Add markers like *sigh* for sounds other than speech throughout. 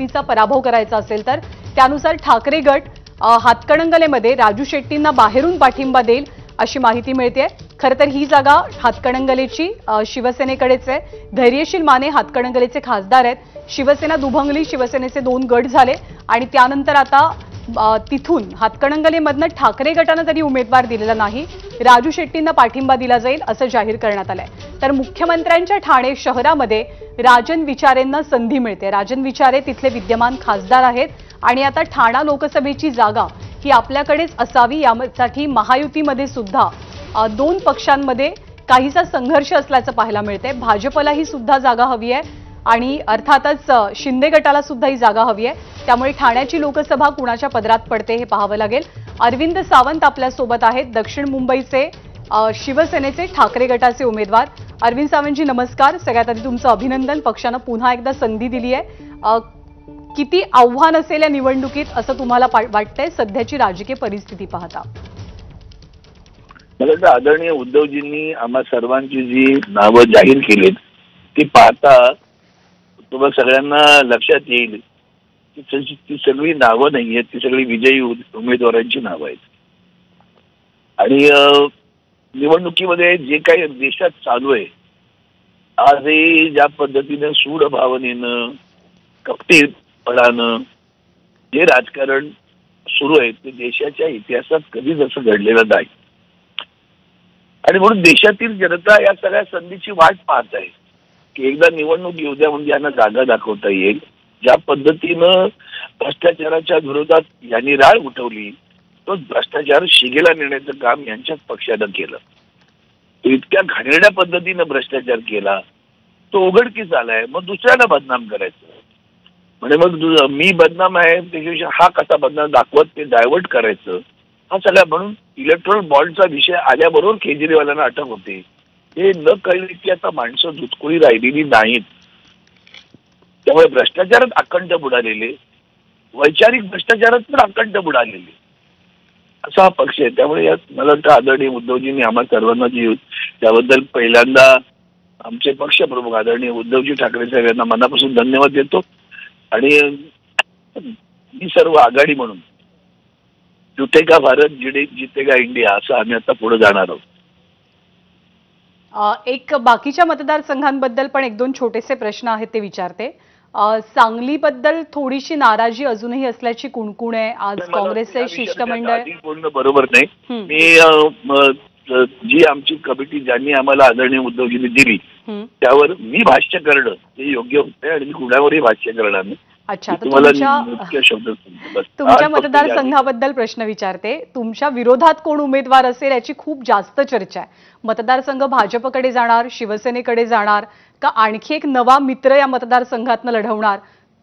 युतीचा पराभव करायचा असेल तर त्यानुसार ठाकरे गट हातकणंगलेमध्ये राजू शेट्टींना बाहेरून पाठिंबा देईल अशी माहिती मिळते खरं तर ही जागा हातकणंगलेची शिवसेनेकडेच आहे. धैर्यशील माने हातकणंगलेचे खासदार आहेत. शिवसेना दुभंगली शिवसेनेचे दोन गट झाले आणि त्यानंतर आता तिथून हातकणंगलेमधनं ठाकरे गटानं तरी उमेदवार दिलेला नाही. राजू शेट्टींना पाठिंबा दिला जाईल असं जाहीर करण्यात आलंय. तर मुख्यमंत्र्यांच्या ठाणे शहरामध्ये राजन विचारेंना संधी मिळते. राजन विचारे तिथले विद्यमान खासदार आहेत आणि आता ठाणा लोकसभेची जागा ही आपल्याकडेच असावी यासाठी महायुतीमध्ये सुद्धा दोन पक्षांमध्ये काहीसा संघर्ष असल्याचं पाहायला मिळतंय. भाजपला ही सुद्धा जागा हवी आहे. आणि अर्थातच शिंदे गटाला सुद्धा ही जागा हवी आहे. त्यामुळे ठाण्याची लोकसभा कुणाच्या पदरात पडते हे पाहावं लागेल. अरविंद सावंत आपल्यासोबत आहेत. दक्षिण मुंबईचे शिवसेनेचे ठाकरे गटाचे उमेदवार. अरविंद सावंतजी नमस्कार. सगळ्यात आधी तुमचं अभिनंदन. पक्षानं पुन्हा एकदा संधी दिली आहे. किती आव्हान असेल या निवडणुकीत असं तुम्हाला वाटतंय? सध्याची राजकीय परिस्थिती पाहता. मला आदरणीय उद्धवजींनी आम्हा सर्वांची जी नावं जाहीर केलीत ती पाहता तुम्हाला सगळ्यांना लक्षात येईल. की ती सगळी नावं नाही आहेत ती सगळी विजयी उमेदवारांची नावं आहेत. आणि निवडणुकीमध्ये जे काही देशात चालू आहे आजही ज्या पद्धतीनं सूड भावनेनं कपटीपणानं जे राजकारण सुरू आहे ते देशाच्या इतिहासात कधीच असं घडलेलं नाही. आणि म्हणून देशातील जनता या सगळ्या संधीची वाट पाहत आहे. एकदा निवडणूक येऊ द्या म्हणजे यांना जागा दाखवता येईल. ज्या पद्धतीनं भ्रष्टाचाराच्या विरोधात यांनी राळ उठवली तो भ्रष्टाचार शिगेला नेण्याचं काम यांच्याच पक्षानं केलं. इतक्या घाणेरड्या पद्धतीनं भ्रष्टाचार केला तो उघडकीस आलाय मग दुसऱ्याला बदनाम करायचं. म्हणजे मग मी बदनाम आहे त्याच्याविषयी हा कसा बदनाम दाखवत ते डायव्हर्ट करायचं. हा सगळ्या म्हणून इलेक्ट्रॉनिक बॉन्डचा विषय आल्याबरोबर केजरीवालांना अटक होते. हे न कळले की आता माणसं दुधकुळी राहिलेली नाहीत. त्यामुळे भ्रष्टाचारात अखंड बुडालेले वैचारिक भ्रष्टाचारात पण अखंड बुडालेले. असा हा पक्ष आहे. त्यामुळे यात मला वाटतं आदरणीय उद्धवजींनी आम्हा सर्वांना जी त्याबद्दल पहिल्यांदा आमचे पक्षप्रमुख आदरणीय उद्धवजी ठाकरे साहेब यांना मनापासून धन्यवाद देतो. आणि ही सर्व आघाडी म्हणून जुटेगा भारत जिडे जितेगा इंडिया असं आम्ही आता पुढे जाणार आहोत. एक बाकीच्या मतदारसंघांबद्दल पण एक दोन छोटेसे प्रश्न आहेत ते विचारते सांगलीबद्दल थोडीशी नाराजी अजूनही असल्याची कुणकुण आहे आज काँग्रेसचे शिष्टमंडळ बोलणं बरोबर नाही हं. मी जी आमची कमिटी ज्यांनी आम्हाला आदरणीय उद्धवजींनी दिली हं. त्यावर मी भाष्य करणं ते योग्य होत आणि मी कुणावरही भाष्य करणार नाही अच्छा तर तुमच्या. तुमच्या मतदारसंघाबद्दल प्रश्न विचारते. तुमच्या विरोधात कोण उमेदवार असेल याची खूप जास्त चर्चा आहे. मतदारसंघ भाजपकडे जाणार शिवसेनेकडे जाणार का आणखी एक नवा मित्र या मतदारसंघातनं लढवणार?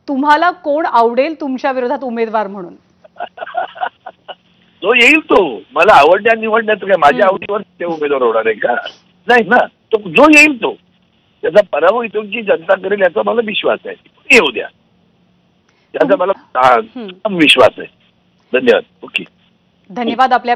तुम्हाला कोण आवडेल तुमच्या विरोधात उमेदवार म्हणून? *laughs* जो येईल तो. मला आवडण्या निवडण्यात काय माझ्या. आवडीवर ते उमेदवार होणार आहे का? नाही ना. तो जो येईल तो. त्याचा पराभव इथूनची जनता करेल याचा मला विश्वास आहे. येऊ द्या. त्याचा मला विश्वास आहे. धन्यवाद. ओके. धन्यवाद आपल्या